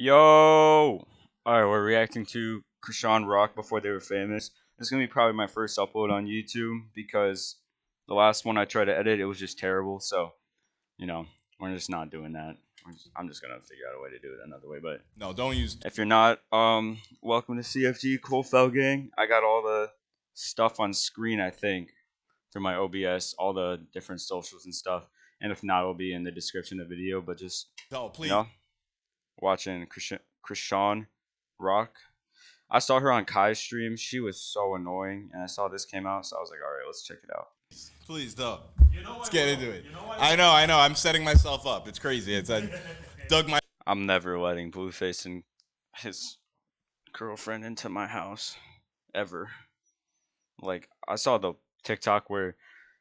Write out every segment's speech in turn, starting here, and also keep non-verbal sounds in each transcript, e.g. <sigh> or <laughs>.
Yo! Alright, we're reacting to Chrisean Rock before they were famous. This is gonna be probably my first upload on YouTube because the last one I tried to edit, it was just terrible. So, you know, we're just not doing that. Just, I'm just gonna figure out a way to do it another way. But no, don't use. If you're not, um, welcome to CFG Cole Fell Gang. I got all the stuff on screen, I think, through my OBS, all the different socials and stuff. And if not, it'll be in the description of the video. But just, no, please. You know, watching Chrisean Rock. I saw her on Kai's stream. She was so annoying, and I saw this came out, so I was like, all right, let's check it out. Please don't. You know let's get into it. You know I know, I know. I'm setting myself up. It's crazy. It's I <laughs> dug my. I'm never letting Blueface and his girlfriend into my house, ever. Like I saw the TikTok where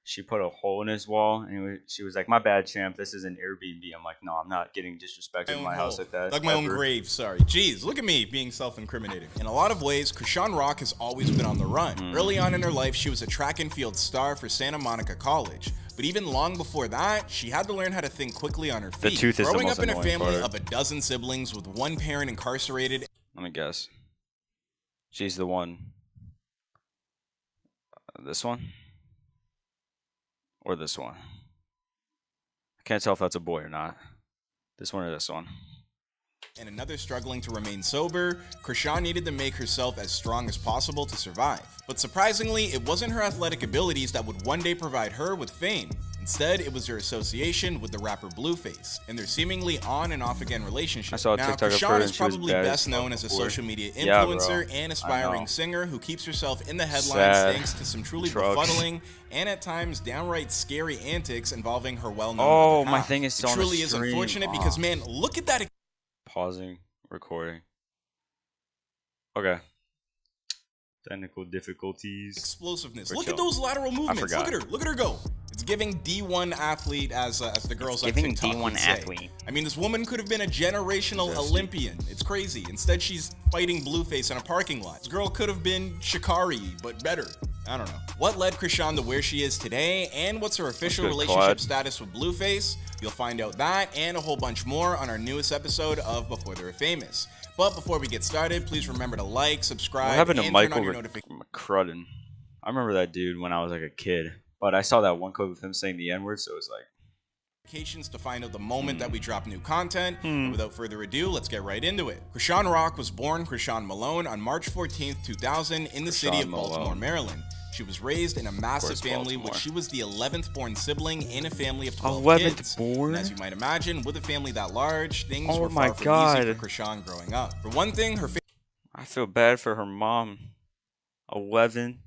she put a hole in his wall and she was like, "My bad, champ. This is an Airbnb." I'm like, "No, I'm not getting disrespected in my hole. house like that." Like my ever. own grave. Sorry. Jeez, look at me being self-incriminating. In a lot of ways, Chrisean Rock has always been on the run. Mm. Early on in her life, she was a track and field star for Santa Monica College. But even long before that, she had to learn how to think quickly on her feet. The tooth is Growing up in a family part. of a dozen siblings with one parent incarcerated. Let me guess. She's the one. Uh, this one or this one. I can't tell if that's a boy or not. This one or this one. And another struggling to remain sober, Chrisean needed to make herself as strong as possible to survive. But surprisingly, it wasn't her athletic abilities that would one day provide her with fame. Instead, it was her association with the rapper Blueface and their seemingly on and off again relationship. I saw a now, TikTok Chrisean is probably best known as a social media influencer yeah, and aspiring singer who keeps herself in the headlines Sad. thanks to some truly befuddling and at times downright scary antics involving her well-known. Oh, my thing is so truly is unfortunate oh. because ah. man, look at that. Pausing, recording. Okay. Technical difficulties. Explosiveness. Look at those lateral movements. Look at her. Look at her go. It's giving D1 athlete, as uh, as the girls it's on giving TikTok D1 athlete. I mean, this woman could have been a generational Olympian. It's crazy. Instead, she's fighting Blueface in a parking lot. This girl could have been Sha'Carri, but better. I don't know. What led Chrisean to where she is today, and what's her official relationship status with Blueface? You'll find out that and a whole bunch more on our newest episode of Before They Were Famous. But before we get started, please remember to like, subscribe, what happened to Michael McCrudden? I remember that dude when I was like a kid. But I saw that one quote with him saying the N word, so it was like. To find out the moment that we drop new content. Hmm. Without further ado, let's get right into it. Chrisean Rock was born Chrisean Malone on March 14th, 2000, in the Chrisean city of Baltimore, Malone. Maryland. She was raised in a massive family, Baltimore. which she was the 11th born sibling in a family of 12 11th kids. born? And as you might imagine, with a family that large, things oh were far from God. easy for Chrisean growing up. For one thing, her I feel bad for her mom. 11.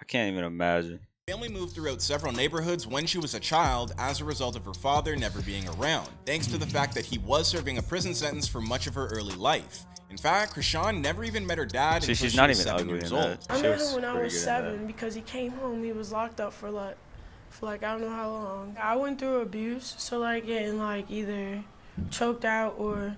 I can't even imagine. Family moved throughout several neighborhoods when she was a child as a result of her father never being around, thanks to the fact that he was serving a prison sentence for much of her early life. In fact, Chrisean never even met her dad See, until she's she not was even seven years old. I met him when I was seven because he came home. He was locked up for like, for like I don't know how long. I went through abuse, so like getting like either choked out or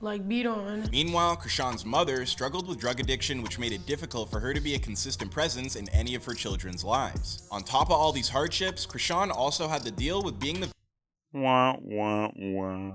like beat on. Meanwhile, Chrisean's mother struggled with drug addiction, which made it difficult for her to be a consistent presence in any of her children's lives. On top of all these hardships, Chrisean also had to deal with being the wah, wah, wah.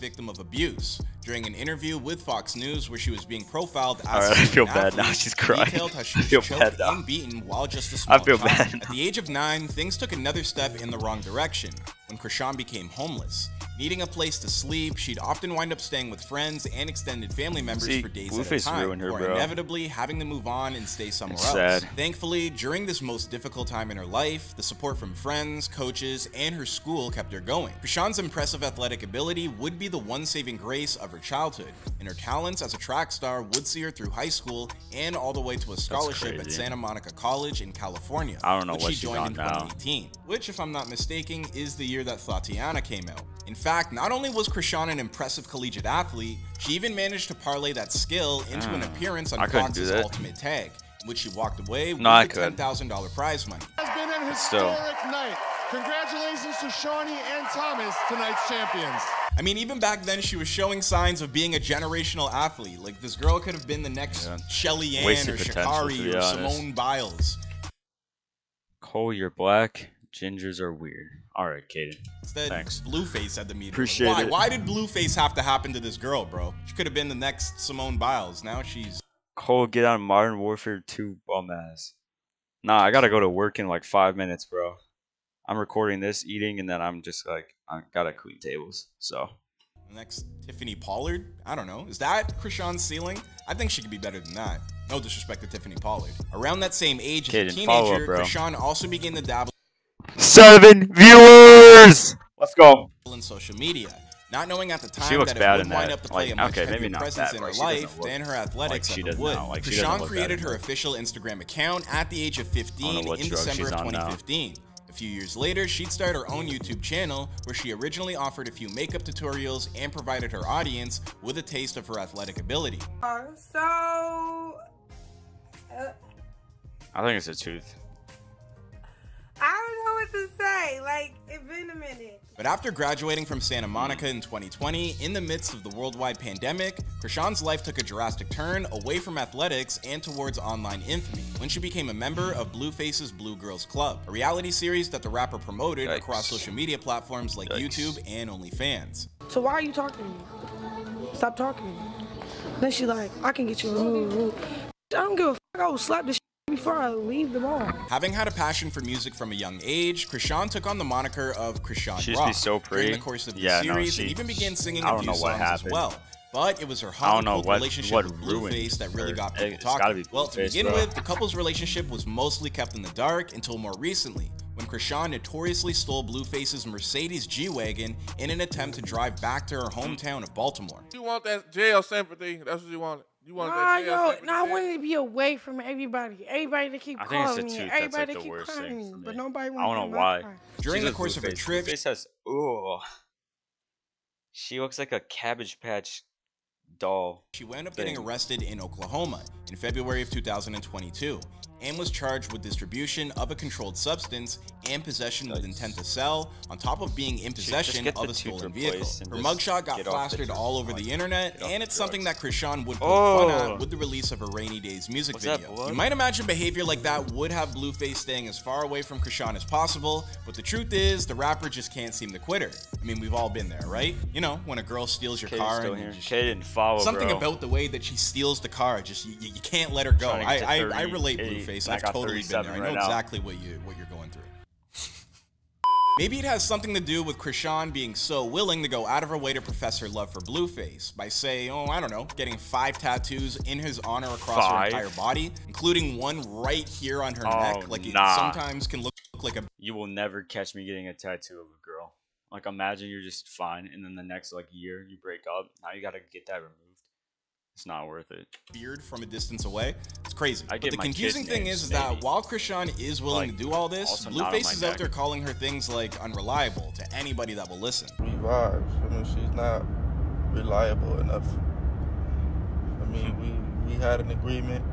victim of abuse. During an interview with Fox News, where she was being profiled as right, I feel bad now. She's crying. Detailed how she was choked and beaten while just a small I feel child. bad. At the age of nine, things took another step in the wrong direction when Chrisean became homeless. Needing a place to sleep, she'd often wind up staying with friends and extended family members See, for days Blueface at a time, her, or bro. inevitably having to move on and stay somewhere it's else. Sad. Thankfully, during this most difficult time in her life, the support from friends, coaches, and her school kept her going. Chrisean's impressive athletic ability would be the one saving grace of her childhood, and her talents as a track star would see her through high school and all the way to a scholarship at Santa Monica College in California, I don't know which what she joined in 2018, now. which, if I'm not mistaken, is the year that Thotiana came out. In fact, not only was Chrisean an impressive collegiate athlete, she even managed to parlay that skill into mm. an appearance on Fox's Ultimate Tag, in which she walked away with no, the $10,000 prize money. It has been an historic so. night. Congratulations to Shawnee and Thomas, tonight's champions. I mean, even back then, she was showing signs of being a generational athlete. Like, this girl could have been the next yeah. Shelly Ann or Sha'Carri or Simone Biles. Cole, you're black. Gingers are weird. All right, Kaden. Instead, Thanks. Blueface had the meeting. Appreciate Why? it. Why did Blueface have to happen to this girl, bro? She could have been the next Simone Biles. Now she's Cole, get on Modern Warfare 2 bum ass. Nah, I gotta go to work in like five minutes, bro. I'm recording this, eating, and then I'm just like, I gotta clean tables. So, next Tiffany Pollard. I don't know. Is that Chrisean's ceiling? I think she could be better than that. No disrespect to Tiffany Pollard. Around that same age as a Kaden, teenager. Chrisean also began to dabble seven viewers. Let's go. in social media. Not knowing at the time She looks that bad it would in wind that. up to play Like, a much okay, heavier maybe not presence that, in her life than her athletics like she ever does would. now. Like, she doesn't Chrisean look created her official Instagram account at the age of 15 in December of on now. 2015. A few years later, she'd start her own YouTube channel where she originally offered a few makeup tutorials and provided her audience with a taste of her athletic ability. So, uh, I think it's a tooth. I don't know what to say. Like, it's been a minute. But after graduating from Santa Monica in 2020, in the midst of the worldwide pandemic, Chrisean's life took a drastic turn away from athletics and towards online infamy when she became a member of Blueface's Blue Girls Club, a reality series that the rapper promoted Yikes. across social media platforms like Yikes. YouTube and OnlyFans. So why are you talking to me? Stop talking to me. Then she like, I can get you removed. removed. I don't give a fuck. I will slap this shit before I leave the mall. Having had a passion for music from a young age, Chrisean took on the moniker of Chrisean She used to Rock be so during pretty. the course of the Yeah, no, series she- and even began singing I a don't few know what songs as well. But it was her I hot don't know cold what- relationship what with Blueface that really got people talking. Well, to begin bro. with, the couple's relationship was mostly kept in the dark until more recently, when Chrisean notoriously stole Blueface's Mercedes G-Wagon in an attempt to drive back to her hometown of Baltimore. You want that jail sympathy? That's what you wanted. You want Nah, that jail yo, nah, I wanted to be away from everybody. Everybody that keep I think it's calling the me, tooth that's, everybody like, that the keep worst calling me, for but me. nobody I don't know why. During She the course of her trip, Blueface says, ooh. She looks like a Cabbage Patch doll. She wound up getting arrested in Oklahoma in February of 2022 and was charged with distribution of a controlled substance and possession with intent to sell, on top of being in possession of a stolen vehicle. Her mugshot got get off the plastered all over the internet, and it's something that. Chrisean would poke fun Oh. at with the release of her Rainy Days music that video. You might imagine behavior like that would have Blueface staying as far away from Chrisean as possible, but the truth is, the rapper just can't seem to quit her. I mean, we've all been there, right? You know, when a girl steals your Kaden's car and you just Kaden, follow, Something bro. about the way that she steals the car, just you, you can't let her go. I, I, I relate, 80, Blueface. And I I've totally been there. I know right now. exactly what you what you're going through. Maybe it has something to do with Chrisean being so willing to go out of her way to profess her love for Blueface by, say, oh, I don't know, getting five tattoos in his honor across Five? her entire body, including one right here on her Oh, neck. Like it nah. sometimes can look like a You will never catch me getting a tattoo of a girl. Like imagine you're just fine, and then the next like year you break up. Now you gotta get that removed. It's not worth it. beard from a distance away. It's crazy. I but the confusing thing names, is, is that while Chrisean is willing Like, to do all this, also not on my Blueface is out there calling her things like unreliable to anybody that will listen. We vibes. I mean, she's not reliable enough. I mean, hmm. we we had an agreement.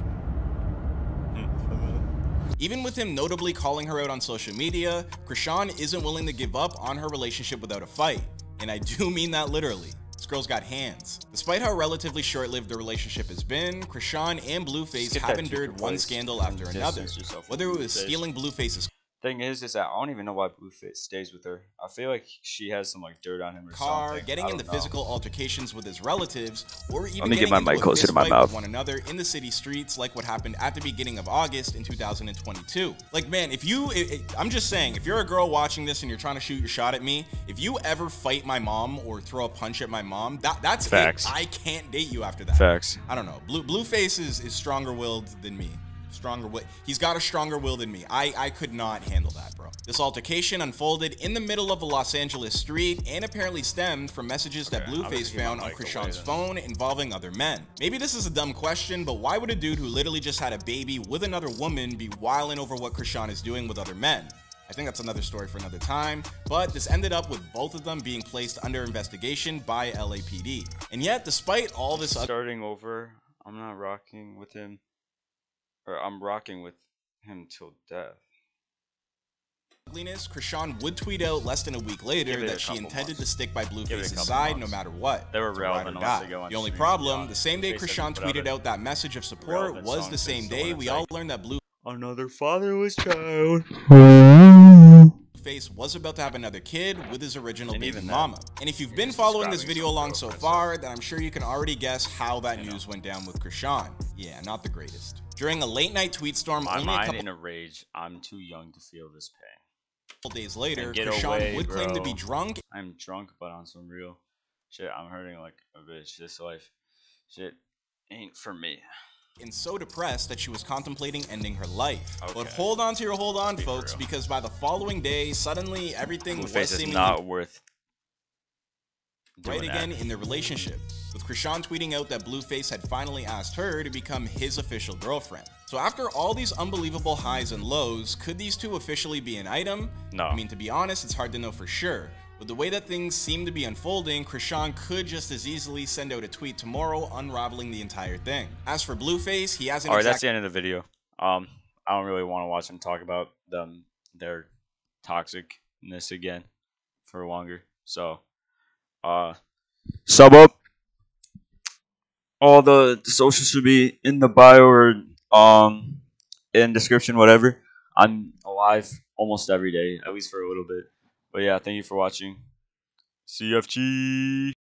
Hmm. I mean, Even with him notably calling her out on social media, Chrisean isn't willing to give up on her relationship without a fight. And I do mean that literally. This girl's got hands. Despite how relatively short-lived the relationship has been, Chrisean and Blueface have endured one scandal after another. distance yourself from Whether it was stealing Blueface's Thing is, is that I don't even know why Blueface stays with her. I feel like she has some like dirt on him or car, something. getting into know. physical altercations with his relatives, or even Let me get my into mic a closer to my mouth. with one another in the city streets, like what happened at the beginning of August in 2022. Like, man, if you, i i I'm just saying, if you're a girl watching this and you're trying to shoot your shot at me, if you ever fight my mom or throw a punch at my mom, that that's Facts. it. I can't date you after that. Facts. I don't know. Blue Blueface is is stronger willed than me. Stronger will. He's got a stronger will than me. I I could not handle that, bro. This altercation unfolded in the middle of a Los Angeles street and apparently stemmed from messages that Okay, I'm Blueface found on Chrisean's phone involving other men. Maybe this is a dumb question, but why would a dude who literally just had a baby with another woman be wiling over what Chrisean is doing with other men? I think that's another story for another time, but this ended up with both of them being placed under investigation by LAPD. And yet, despite all this Starting over, I'm not rocking with him, or I'm rocking with him till death. ugliness, Chrisean would tweet out less than a week later a that she couple intended to stick by Blueface's couple side no matter what. They were to ride or relevant unless die. they go on The only problem, the same day Blueface Chrisean doesn't put out tweeted out that message of support was the same day we all learned that Blue- Another fatherless child. <laughs> Blueface was about to have another kid with his original and baby mama. And if you've been following this video along so far, then I'm sure you can already guess how that you news know. went down with Chrisean. Yeah, not the greatest. During a late night tweet storm, My only mind a couple in a rage. I'm too young to feel this pain. Couple days later, Chrisean would claim to be drunk. I'm drunk, but on some real shit. I'm hurting like a bitch. This life, shit, ain't for me and so depressed that she was contemplating ending her life. Okay. But hold on to your hold on, Be folks, because by the following day, suddenly everything Blueface was seemingly not worth right again in their relationship, with Chrisean tweeting out that Blueface had finally asked her to become his official girlfriend. So after all these unbelievable highs and lows, could these two officially be an item? No. I mean, to be honest, it's hard to know for sure. With the way that things seem to be unfolding, Chrisean could just as easily send out a tweet tomorrow unraveling the entire thing. As for Blueface, he hasn't. Alright, that's the end of the video. Um, I don't really want to watch him talk about them their toxicness again for longer. So, uh, sub up. All the, the socials should be in the bio or um in description, whatever. I'm alive almost every day, at least for a little bit. But yeah, thank you for watching. CFG.